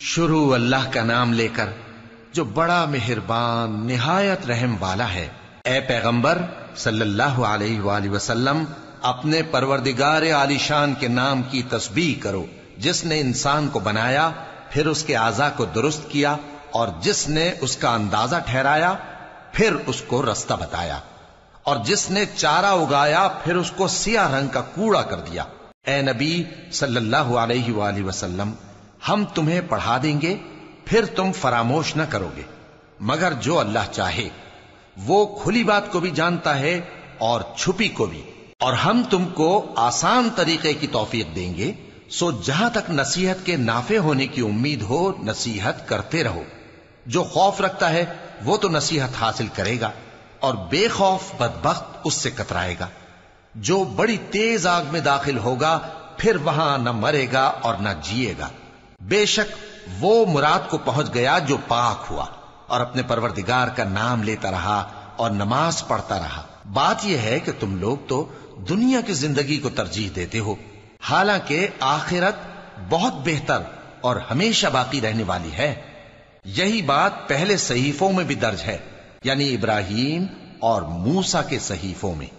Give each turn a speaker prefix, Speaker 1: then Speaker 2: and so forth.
Speaker 1: शुरू अल्लाह का नाम लेकर, जो बड़ा मेहरबान, निहायत रहम वाला है। ए पैगंबर, सल्लल्लाहु अलैहि वसल्लम, अपने परवरदिगार आलिशान के नाम की तस्बीह करो। जिसने इंसान को बनाया, फिर उसके आजा को दुरुस्त किया, और जिसने उसका अंदाज़ा ठहराया, फिर उसको रास्ता बताया। और जिसने चारा उगाया, फिर उसको सिया रंग का कूड़ा कर दिया। ए नबी, सल्लल्लाहु अलैहि वसल्लम हम तुम्हें पढ़ा देंगे, फिर तुम फरामोश न करोगे। मगर जो अल्लाह चाहे, वो खुली बात को भी जानता है और छुपी को भी। और हम तुमको आसान तरीके की तौफीक देंगे, सो जहाँ तक नसीहत के नाफे होने की उम्मीद हो, नसीहत करते रहो। जो खौफ रखता है, वो तो नसीहत हासिल करेगा, और बेखौफ, बदबख्त उससे कतराएगा। जो बड़ी तेज आग में दाखिल होगा, फिर वहाँ न मरेगा और न जिएगा। बेशक वो मुराद को पहुँच गया जो पाक हुआ और अपने परवरदिगार का नाम लेता रहा और नमाज़ पढ़ता रहा। बात यह है कि तुम लोग तो दुनिया की ज़िंदगी को तरजीह देते हो। हालाँकि आखिरत बहुत बेहतर और हमेशा बाकी रहने वाली है। यही बात पहले सहीफों में भी दर्ज है, यानी इब्राहिम और मूसा के सहीफों में।